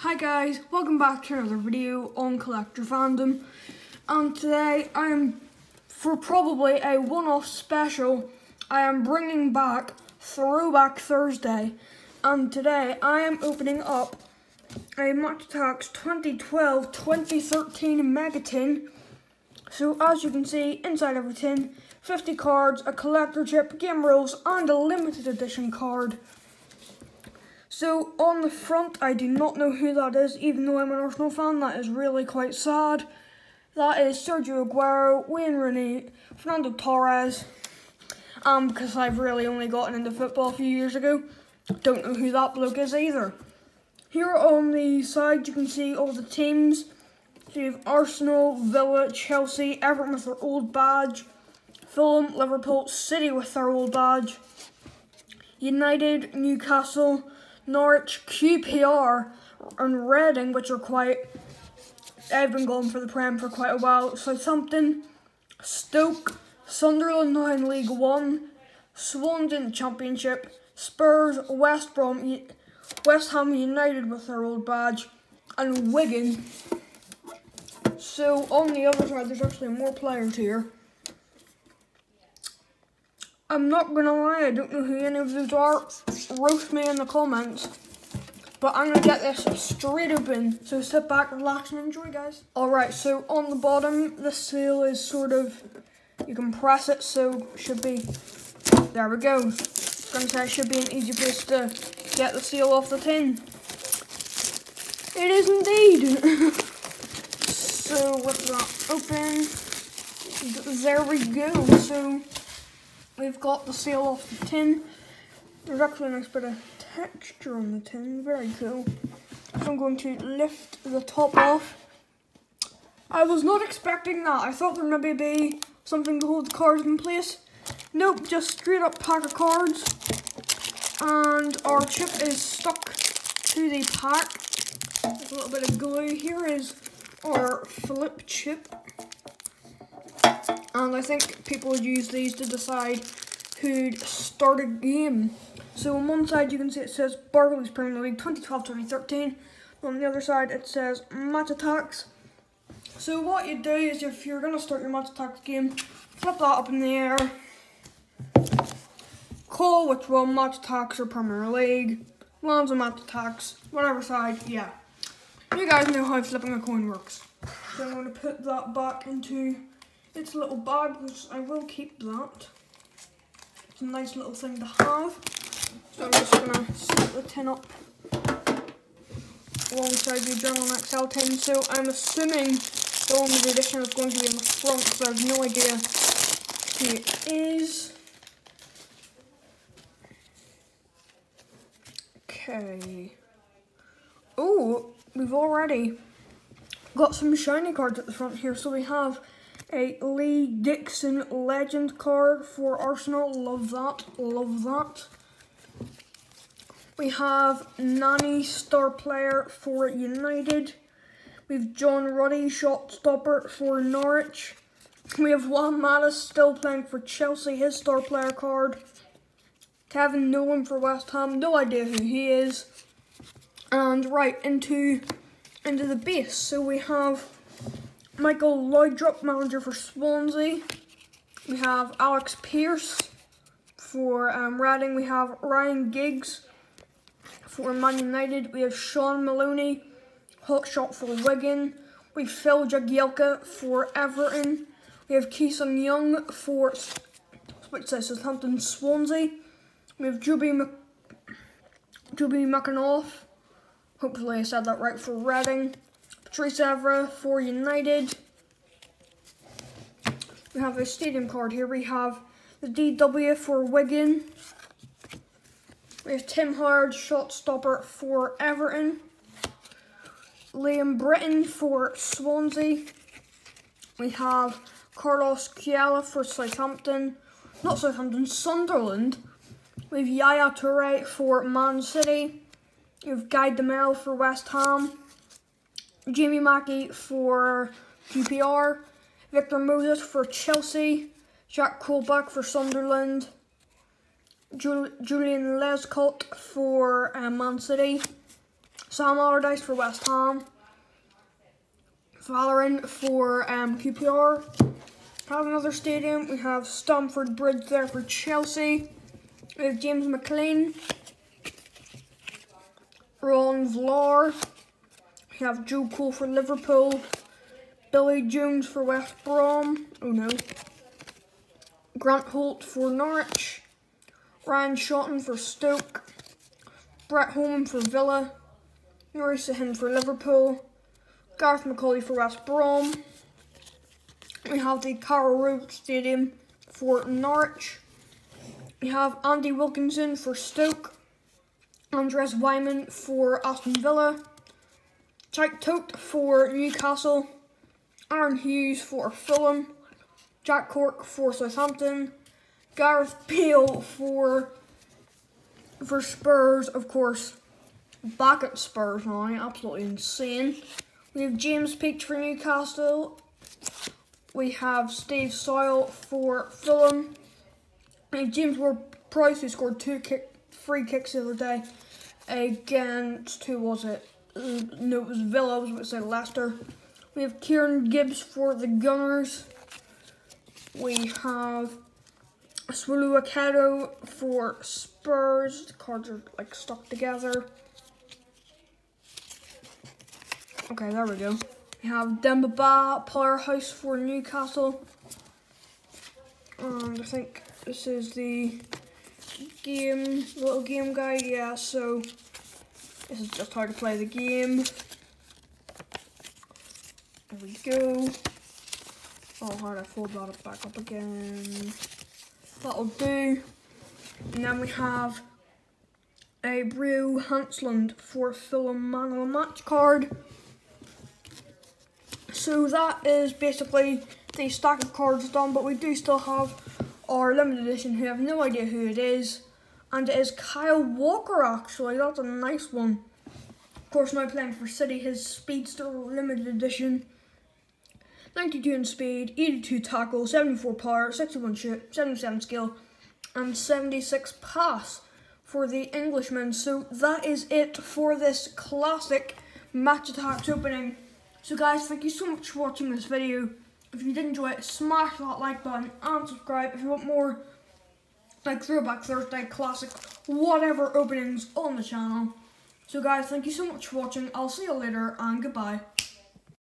Hi guys, welcome back to another video on Collect Your Fandom. And today I am, for probably a one-off special, I am bringing back Throwback Thursday. And today I am opening up a Match Attax 2012-2013 Mega Tin. So as you can see, inside every tin, 50 cards, a collector chip, game rules, and a limited edition card. So on the front, I do not know who that is, even though I'm an Arsenal fan. That is really quite sad. That is Sergio Aguero, Wayne Rooney, Fernando Torres. Um, because I've really only gotten into football a few years ago. Don't know who that bloke is either. Here on the side, you can see all the teams. So you have Arsenal, Villa, Chelsea, Everton with their old badge, Fulham, Liverpool, City with their old badge, United, Newcastle, Norwich, QPR, and Reading, which are quite. They've been going for the Prem for quite a while. Southampton, Stoke, Sunderland now in League One, Swansea in Championship, Spurs, West Brom, West Ham United with their old badge, and Wigan. So on the other side, there's actually more players here. I'm not gonna lie, I don't know who any of those are. Roast me in the comments. But I'm gonna get this straight open. So sit back, relax, and enjoy, guys. Alright, so on the bottom, the seal is sort of, you can press it, so should be, there we go. I was gonna say it should be an easy place to get the seal off the tin. It is indeed. so with that open, there we go. So we've got the seal off the tin. There's actually a nice bit of texture on the tin, very cool. So I'm going to lift the top off. I was not expecting that. I thought there maybe be something to hold the cards in place. Nope, just straight up pack of cards. And our chip is stuck to the pack. There's a little bit of glue. Here is our flip chip. And I think people use these to decide who'd start a game. So on one side you can see it says Barclays Premier League 2012-2013. On the other side it says Match Attax. So what you do is if you're going to start your Match Attax game, flip that up in the air. Call which one, Match Attax or Premier League. Lands on Match Attax, whatever side, yeah. You guys know how flipping a coin works. So I'm going to put that back into its a little bag, which I will keep that. It's a nice little thing to have. So I'm just going to set the tin up alongside the Adrenalyn XL tin. So I'm assuming the limited edition is going to be in the front, so I have no idea who it is. Okay. Oh, we've already got some shiny cards at the front here. So we have a Lee Dixon Legend card for Arsenal. Love that. Love that. We have Nani Star Player for United. We have John Ruddy Shot Stopper for Norwich. We have Juan Mata's still playing for Chelsea, his star player card. Kevin Nolan for West Ham, no idea who he is. And right into into the base. So we have Michael Laudrup, manager for Swansea. We have Alex Pearce for um, Reading. We have Ryan Giggs for Man United. We have Shaun Maloney, hotshot for Wigan. We have Phil Jagielka for Everton. We have Ki Sung-yueng for which says Southampton Swansea. We have Juby, Mc, Juby McAnuff. Hopefully I said that right for Reading. Patrice Evra for United. We have a stadium card here. We have the DW for Wigan. We have Tim Howard, shot stopper for Everton. Liam Britton for Swansea. We have Carlos Chiala for Southampton. Not Southampton, Sunderland. We have Yaya Toure for Man City. We have Guy Demel for West Ham. Jamie Mackie for QPR. Victor Moses for Chelsea. Jack Colback for Sunderland. Jul Julian Lescott for uh, Man City. Sam Allardyce for West Ham. Valorant for um, QPR. Have another stadium. We have Stamford Bridge there for Chelsea. We have James McLean. Ron Vlaar. We have Joe Cole for Liverpool. Billy Jones for West Brom. Oh no. Grant Holt for Norwich. Ryan Shotton for Stoke. Brett Holman for Villa. Maurice Sahin for Liverpool. Gareth McAuley for West Brom. We have the Carrow Road Stadium for Norwich. We have Andy Wilkinson for Stoke. Andreas Weimann for Aston Villa. Cheick Tioté for Newcastle. Aaron Hughes for Fulham. Jack Cork for Southampton. Gareth Bale for for Spurs, of course. Back at Spurs now, absolutely insane. We have James Perch for Newcastle. We have Steve Soyle for Fulham. And James Ward Price, who scored two kick, free kicks the other day against, who was it? Uh, no, it was Villa, I was about to say Leicester. We have Kieran Gibbs for the Gunners. We have Assou-Ekotto for Spurs. The cards are like stuck together. Okay, there we go. We have Demba Ba, Powerhouse for Newcastle. And I think this is the game, little game guide. Yeah, so this is just hard to play the game. There we go. Oh, hard, I fold that up back up again? That'll do. And then we have a Brede Hangeland for Fulham Manual Match card. So that is basically the stack of cards done, but we do still have our limited edition who have no idea who it is. And it is Kyle Walker actually, that's a nice one. Of course now playing for City, his Speedster limited edition. 92 in speed, 82 tackle, 74 power, 61 shoot, 77 skill, and 76 pass for the Englishman. So that is it for this classic Match Attax opening. So guys, thank you so much for watching this video. If you did enjoy it, smash that like button and subscribe if you want more like Throwback Thursday, Classic, whatever openings on the channel. So guys, thank you so much for watching. I'll see you later and goodbye.